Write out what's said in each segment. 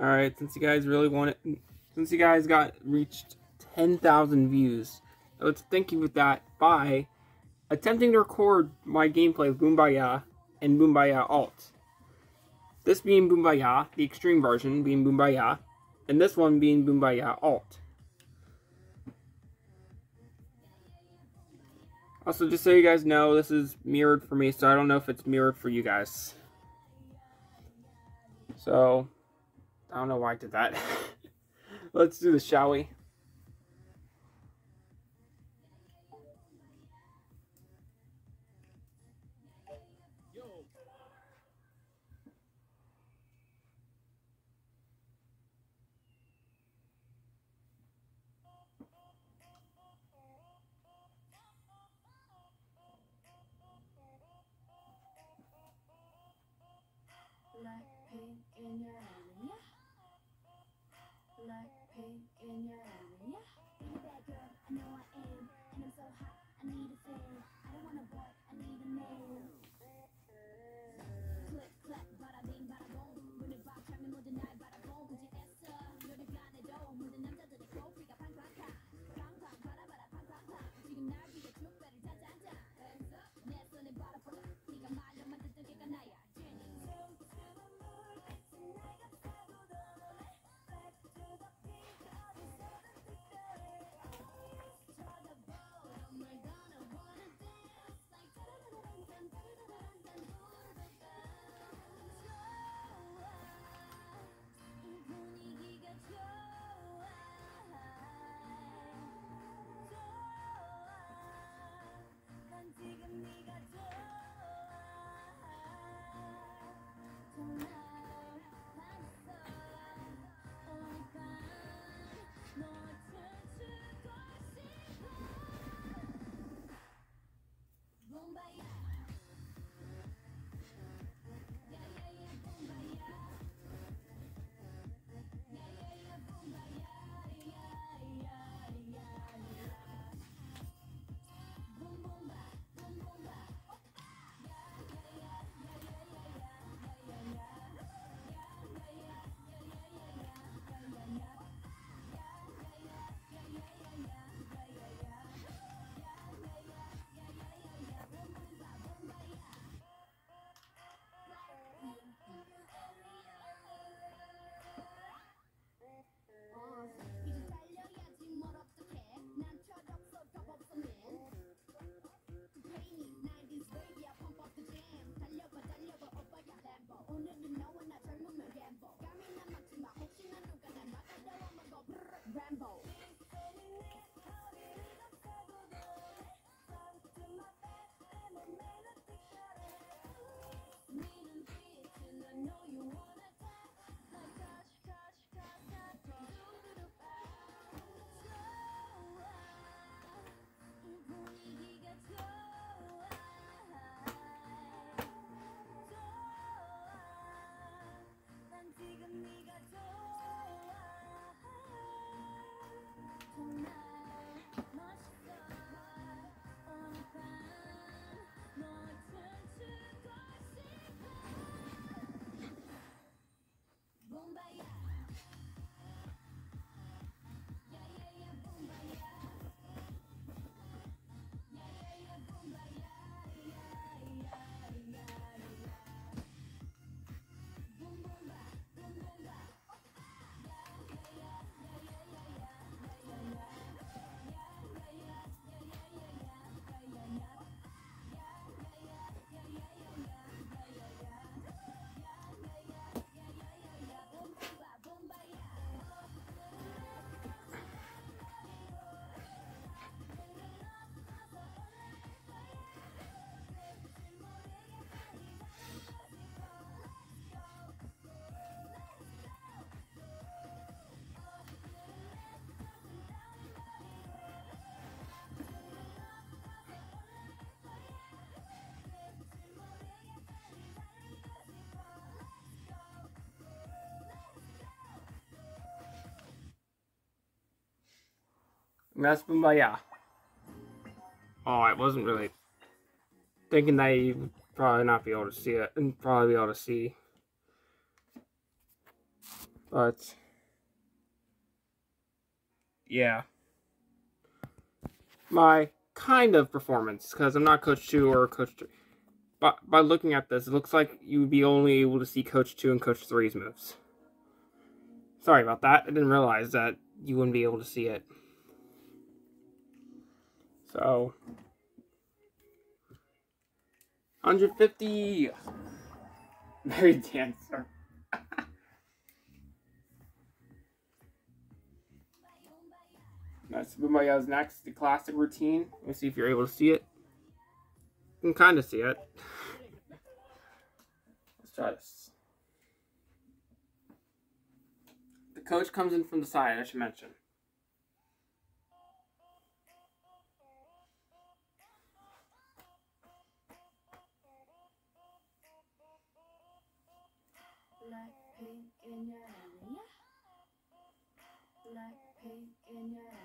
All right, since you guys really want it, since you guys got reached 10,000 views, I would thank you with that by attempting to record my gameplay of Boombayah and Boombayah Alt. This being Boombayah, the extreme version being Boombayah, and this one being Boombayah Alt. Also, just so you guys know, this is mirrored for me, so I don't know if it's mirrored for you guys. So, I don't know why I did that. Let's do this, shall we? Like pink in your eyes. nigga, nigga. Raspberry. Oh, I wasn't really thinking that you'd probably not be able to see it and probably be able to see. But yeah. My kind of performance, because I'm not Coach 2 or Coach 3. But by looking at this, it looks like you would be only able to see Coach 2 and Coach 3's moves. Sorry about that. I didn't realize that you wouldn't be able to see it. So, 150. Very dancer. That's uh, Boombayah's next, the classic routine. Let me see if you're able to see it. You can kind of see it. Let's try this. The coach comes in from the side, I should mention. Black pink in your hair. Black pink in your hair.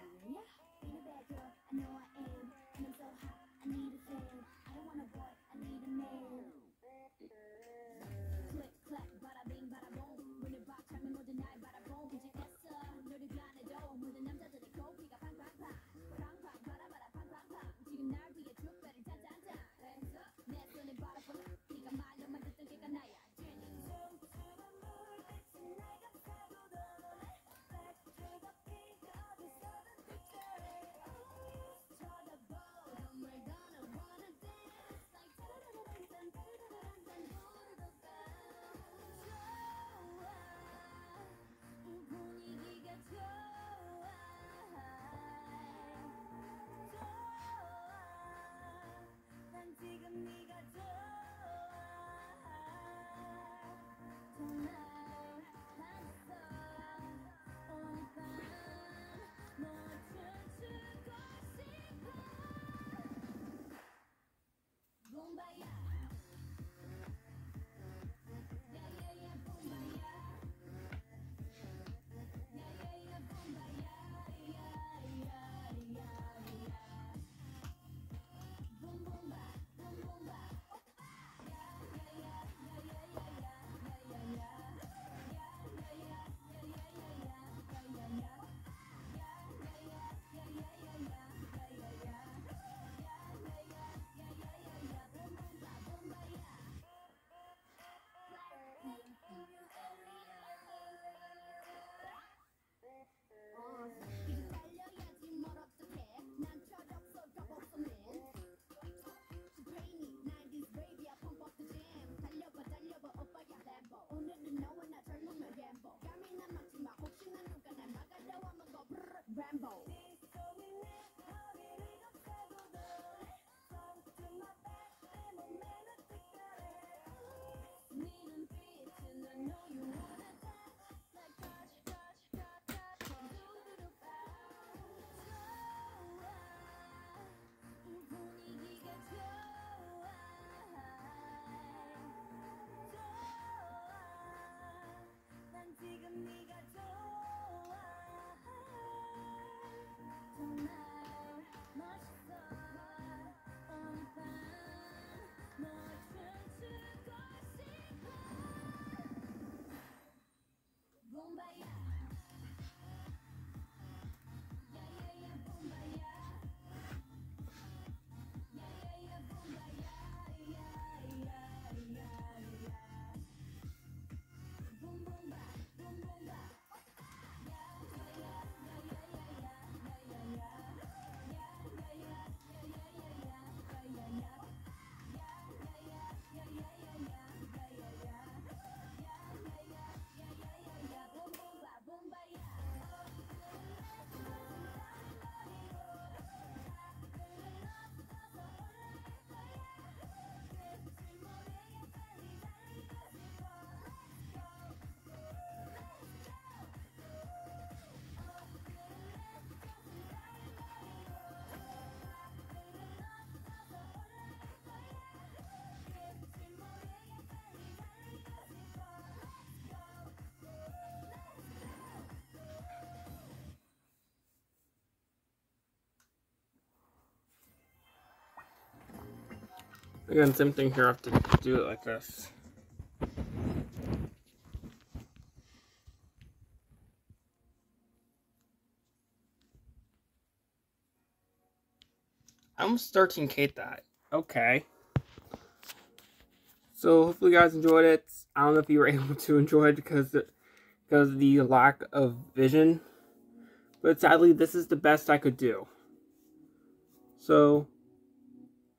Again, same thing here, I have to do it like this. I'm 13k that. Okay. So hopefully you guys enjoyed it. I don't know if you were able to enjoy it because because of the lack of vision. But sadly, this is the best I could do. So